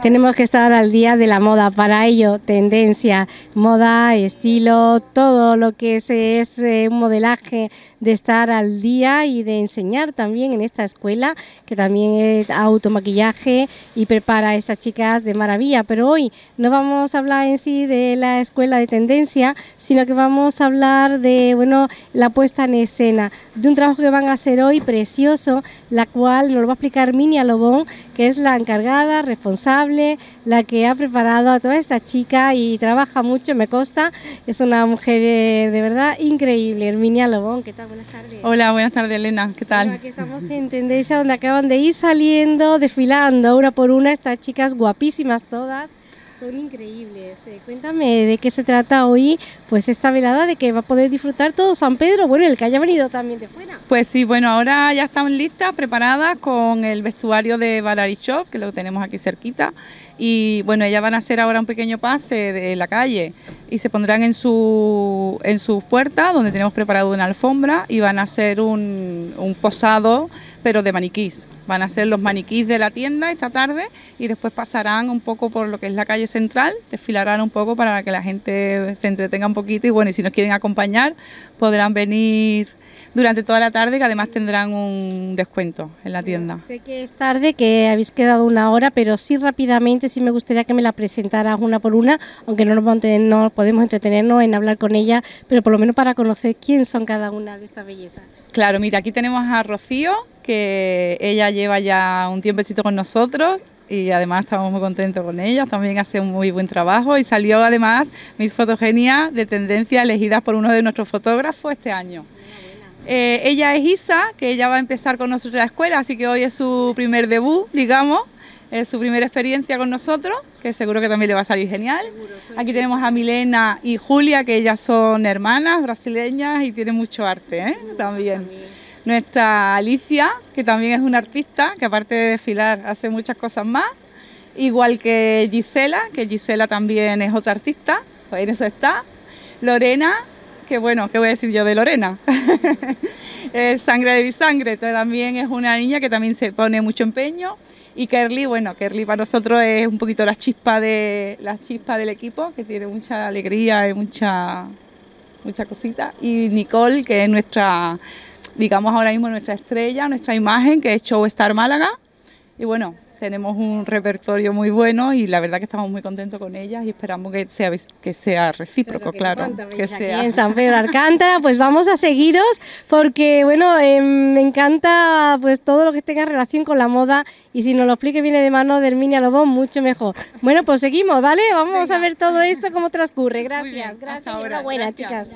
tenemos que estar al día de la moda. Para ello, tendencia, moda, estilo, todo lo que es, es eh, un modelaje de estar al día y de enseñar también en esta escuela, que también es automaquillaje y prepara a estas chicas de maravilla. Pero hoy no vamos a hablar en sí de la escuela de tendencia, sino que vamos a hablar de bueno la puesta en escena, de un trabajo que van a hacer hoy precioso, la cual nos lo va a explicar Minia Lobón, que es la encargada, responsable, la que ha preparado a toda esta chica y trabaja mucho, me consta. Es una mujer eh, de verdad increíble. Herminia Lobón, ¿qué tal? Buenas tardes. Hola, buenas tardes, Elena. ¿Qué tal? aquí estamos en Tendencia, donde acaban de ir saliendo, desfilando una por una estas chicas guapísimas todas son increíbles. Eh, cuéntame de qué se trata hoy, pues esta velada de que va a poder disfrutar todo San Pedro, bueno, el que haya venido también de fuera. Pues sí, bueno, ahora ya están listas, preparadas con el vestuario de Valari Shop, que lo tenemos aquí cerquita. Y bueno, ellas van a hacer ahora un pequeño pase de la calle y se pondrán en su en sus puertas, donde tenemos preparado una alfombra, y van a hacer un, un posado, pero de maniquís. Van a ser los maniquís de la tienda esta tarde y después pasarán un poco por lo que es la calle central, desfilarán un poco para que la gente se entretenga un poquito y bueno, y si nos quieren acompañar podrán venir durante toda la tarde, que además tendrán un descuento en la tienda. Sé que es tarde, que habéis quedado una hora, pero sí rápidamente, sí me gustaría que me la presentaras una por una, aunque no nos, no podemos entretenernos en hablar con ella, pero por lo menos para conocer quién son cada una de estas bellezas. Claro, mira, aquí tenemos a Rocío, que ella lleva ya un tiempecito con nosotros y además estamos muy contentos con ella, también hace un muy buen trabajo y salió además mis fotogenias de tendencia elegidas por uno de nuestros fotógrafos este año. Eh, ella es Isa, que ella va a empezar con nosotros la escuela, así que hoy es su primer debut, digamos, es su primera experiencia con nosotros, que seguro que también le va a salir genial. Aquí tenemos a Milena y Julia, que ellas son hermanas brasileñas y tienen mucho arte ¿eh? también. Nuestra Alicia, que también es una artista, que aparte de desfilar hace muchas cosas más. Igual que Gisela, que Gisela también es otra artista, pues en eso está. Lorena, que bueno, ¿qué voy a decir yo de Lorena? sangre de bisangre, también es una niña que también se pone mucho empeño. Y Kerly, bueno, Kerly para nosotros es un poquito la chispa de la chispa del equipo, que tiene mucha alegría y mucha mucha cosita. Y Nicole, que es nuestra, digamos ahora mismo nuestra estrella, nuestra imagen, que es Show Star Málaga. Y bueno, tenemos un repertorio muy bueno y la verdad que estamos muy contentos con ellas y esperamos que sea, que sea recíproco, claro. Que sea. en San Pedro Alcántara, pues vamos a seguiros porque, bueno, eh, me encanta pues todo lo que tenga relación con la moda y si nos lo explique viene de mano de Herminia Lobón, mucho mejor. Bueno, pues seguimos, ¿vale? Vamos a ver todo esto, cómo transcurre. Gracias, gracias. Enhorabuena, chicas.